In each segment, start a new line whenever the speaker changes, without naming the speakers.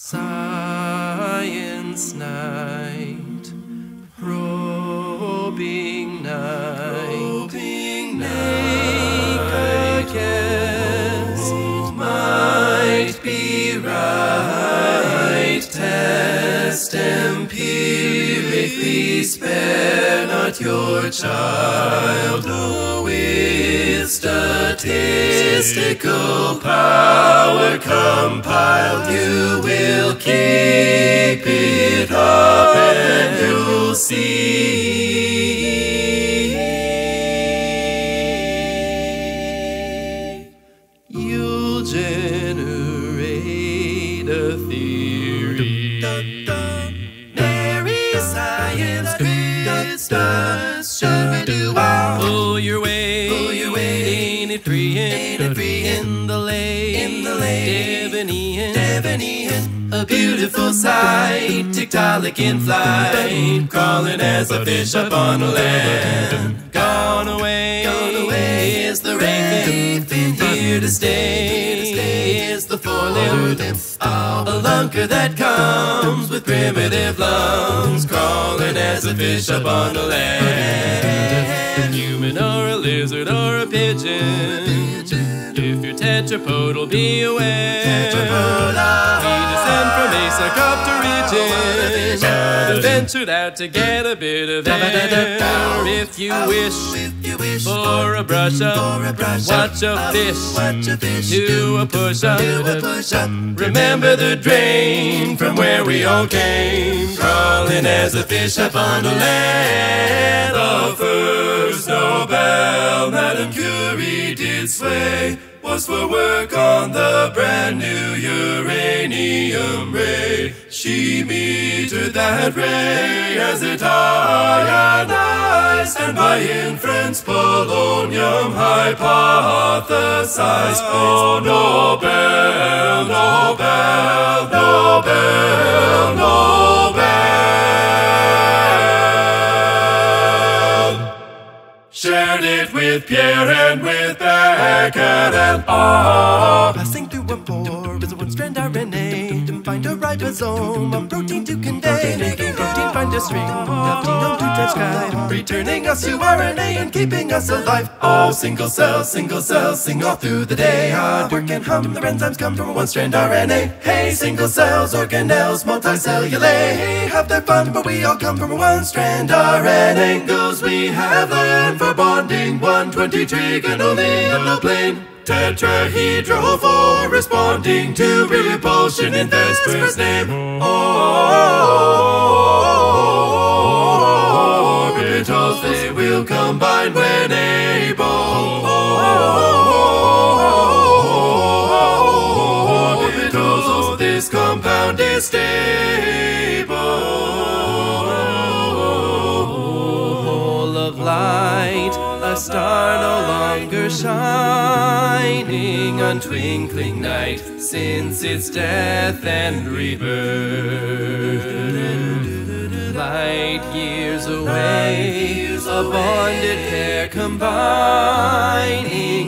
Science night, probing night, probing make a guess, might be right. Test empirically, spare not your child, oh, with statistical power compiled, you will keep it up and you'll see. 83 in, 83 in the lake, in the lake, Devonian. in, A beautiful sight, tiktaalik in flight, crawling as a fish upon the land. Gone away, gone away. Is the raven, here to stay. is the four-limbed a lunker that comes with primitive lungs, crawling as a fish upon the land. Human or a lizard pigeon. If you're tetrapodal, be aware. We descend from a sarcopterygian. Ventured out to get a bit of air. If you oh, wish for a brush up, watch oh, a fish. Do a push up. Remember the drain from where we all came. Crawling as a fish up on the land. The first Nobel Madame Curie did sway was for work on the brand new uranium ray. She metered that ray as it ionized, and by inference polonium hypothesized. Oh, Nobel, Nobel, Nobel, it with Pierre and with Becquerel and all.
Passing through a pore is a one-strand RNA to a protein to convey. Making protein find a string of genome to transcribe, returning us to RNA and keeping us alive.
Oh, single cell, single cell, sing all through the day.
Hard work and hum, their enzymes come from a one-strand RNA.
Hey, single cells, organelles, multicellular.
Hey, have their fun, but we all come from a one-strand RNA.
Angles we have learned for bonding 120 trigonal planar. Tetrahedral for responding to repulsion in VSEPR's name. Orbitals they will combine when able. Orbitals, this compound is stable.
Star no longer shining on twinkling night since its death and rebirth. Light years away, a bonded pair combining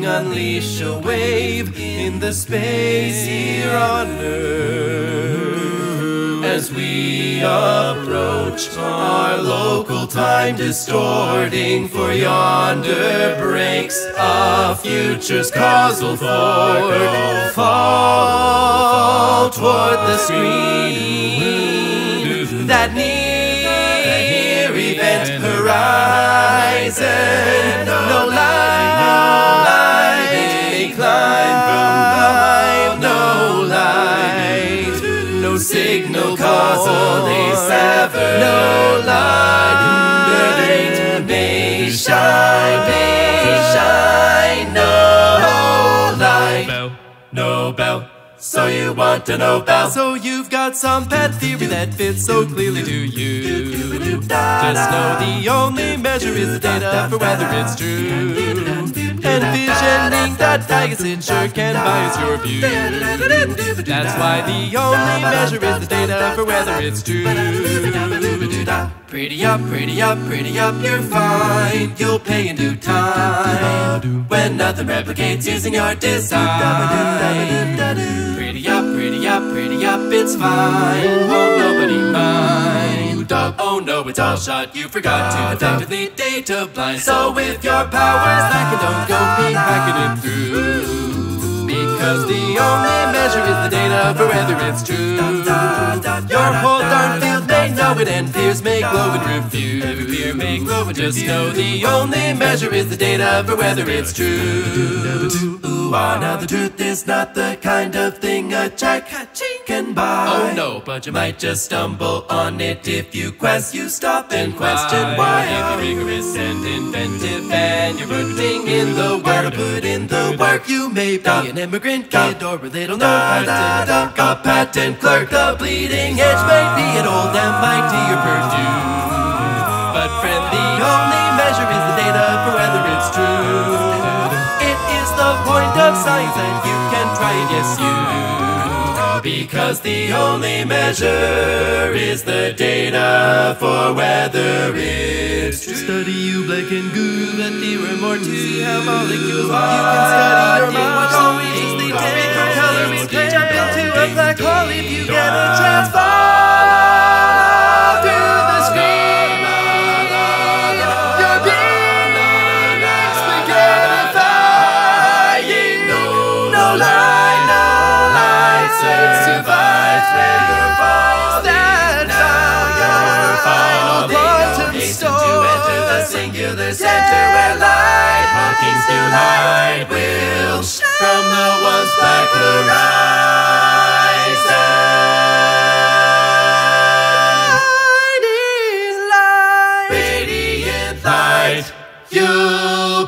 unleash a wave in the space here on Earth as we approach our local time distorting for yonder breaks a future's causal fork. Fall toward the screen that near
you want to know bell?
So you've got some pet theory that fits so clearly to you. Just know the only measure is data for whether it's true. Envisioning that Pegasus sure can bias your view. That's why the only measure is the data for whether it's true. Pretty up, pretty up, pretty up, you're fine. You'll pay in due time when nothing replicates using your design. Pretty up, pretty up, pretty up, it's fine. Won't nobody mind. Oh no, it's all shot. You forgot to effectively data blind. So with your powers lacking, don't go p-hacking it through. Because the only measure is the data for whether it's true. Your whole darn field may know it, and fears may glow and refuse. Every fear may glow and just know the only measure is the data for whether it's true. Ooh, ah, now the truth is not the kind of thing a check can buy. Oh no, but you might just stumble on it if you quest. You stop and question why. If you're rigorous and inventive and you're putting in the work, put in the work, you may be an immigrant kid or a little patent, a patent clerk. The bleeding edge might be an old MIT or Purdue. But friend, the only measure is the data for whether it's true. It is the point of science, and you can try it, yes you. Because the only measure is the data for whether it's true. Study you black and goo at theorem or to see how molecules are. You can study your mind, watch the waves they take or color me into a black hole if you get a chance. Singular center where light markings do hide will from the once black horizon. Radiant light, you